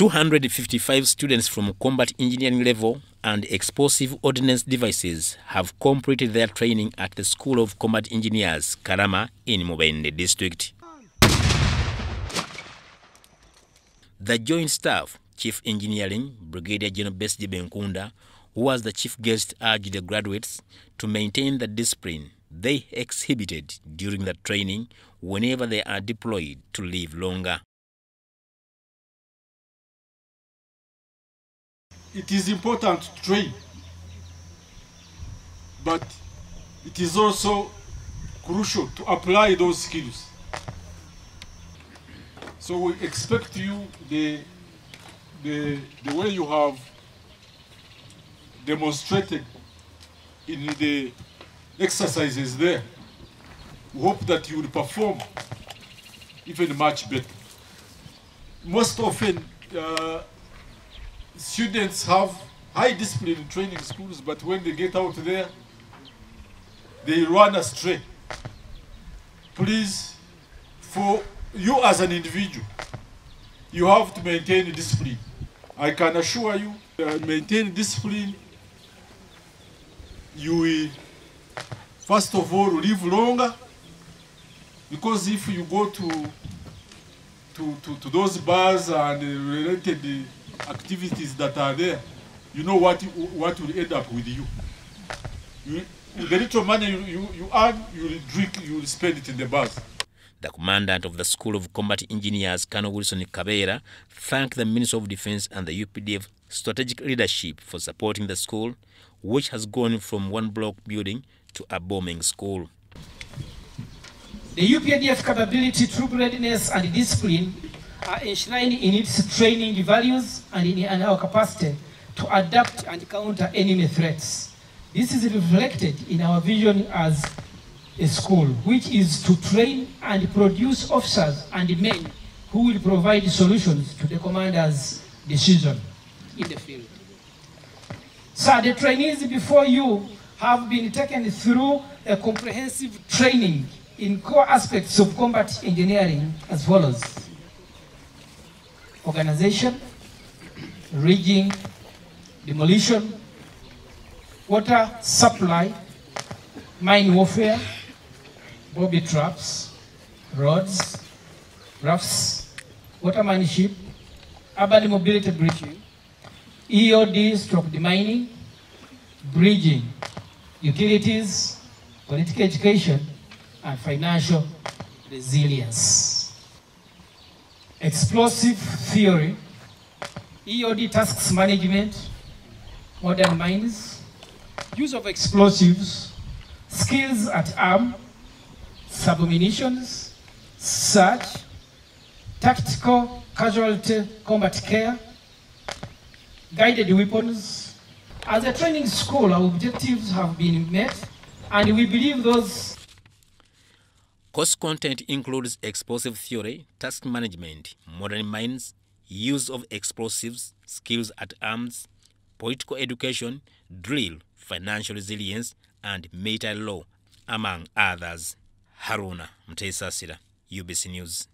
255 students from combat engineering level and explosive ordnance devices have completed their training at the School of Combat Engineers, Karama, in Mubende district. The Joint Staff, Chief Engineering, Brigadier General Besigye Bekunda, who was the chief guest, urged the graduates to maintain the discipline they exhibited during the training whenever they are deployed to live longer. It is important to train, but it is also crucial to apply those skills. So we expect you the, the, the way you have demonstrated in the exercises there. We hope that you will perform even much better. Most often, uh, students have high discipline in training schools, but when they get out there, they run astray. Please, for you as an individual, you have to maintain discipline. I can assure you, uh, maintain discipline, you will, first of all, live longer, because if you go to, to, to, to those bars and related activities that are there, you know what, what will end up with you. you the little money you, you, you earn, you will drink, you will spend it in the bars. The commandant of the School of Combat Engineers, Colonel Wilson Kabera, thanked the Ministry of Defense and the UPDF strategic leadership for supporting the school, which has gone from one block building to a bombing school. The UPDF capability, troop readiness, and discipline are enshrined in its training values and in our capacity to adapt and counter enemy threats. This is reflected in our vision as a school, which is to train and produce officers and men who will provide solutions to the commander's decision in the field. So the trainees before you have been taken through a comprehensive training in core aspects of combat engineering as follows. Organization, rigging, demolition, water supply, mine warfare, bobby traps, rods, rafts, watermanship, urban mobility bridging, EOD stroke demining, bridging, utilities, political education, and financial resilience. Explosive theory, EOD tasks management, modern mines, use of explosives, skills at arm, submunitions, search, tactical casualty combat care, guided weapons. As a training school, our objectives have been met, and we believe those Course content includes explosive theory, task management, modern mines, use of explosives, skills at arms, political education, drill, financial resilience, and military law, among others. Haruna Mtesasira, UBC News.